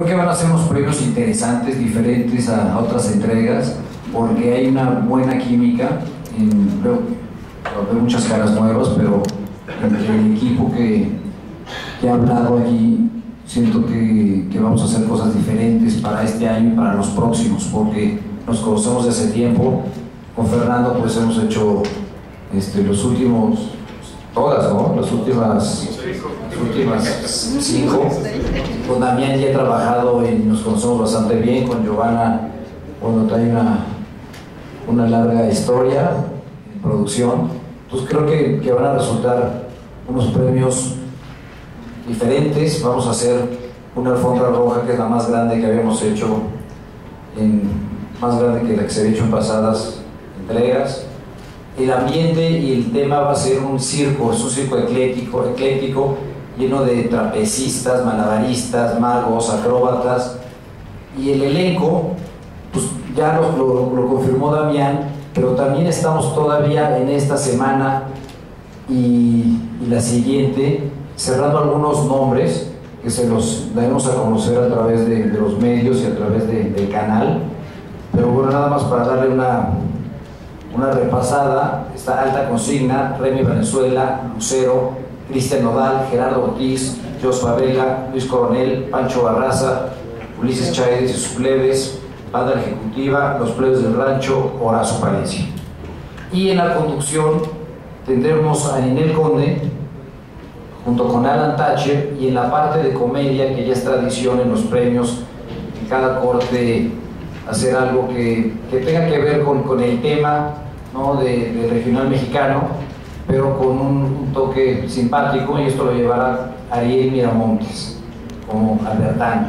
Creo que van a ser unos premios interesantes, diferentes a, otras entregas, porque hay una buena química, en, veo, veo muchas caras nuevas, pero entre el equipo que, que ha hablado aquí, siento que, que, vamos a hacer cosas diferentes para este año y para los próximos, porque nos conocemos desde hace tiempo. Con Fernando pues hemos hecho este, los últimos, todas, ¿no? Las últimas, las últimas cinco. Con Damián ya he trabajado y nos conocemos bastante bien, con Giovanna, bueno, trae una, una larga historia en producción. Entonces creo que, que van a resultar unos premios diferentes. Vamos a hacer una alfombra roja que es la más grande que habíamos hecho, en, más grande que la que se había hecho en pasadas entregas. El ambiente y el tema va a ser un circo, es un circo ecléctico, ecléctico lleno de trapecistas, malabaristas, magos, acróbatas. Y el elenco, pues ya lo, lo, confirmó Damián, pero también estamos todavía en esta semana y, la siguiente cerrando algunos nombres que se los daremos a conocer a través de, los medios y a través de, del canal. Pero bueno, nada más para darle una, una repasada, está Alta Consigna, Remy Venezuela, Lucero, Cristian Nodal, Gerardo Ortiz, Joshua Vega, Luis Coronel, Pancho Barraza, Ulises Chávez y sus plebes, Banda Ejecutiva, Los Plebes del Rancho, Horacio Palencia. Y en la conducción tendremos a Ninel Conde, junto con Alan Thatcher, y en la parte de comedia, que ya es tradición en los premios, en cada corte hacer algo que, que tenga que ver con, con el tema ¿no? de, del regional mexicano, pero con un, toque simpático, y esto lo llevará Ariel Miramontes, como Albertano.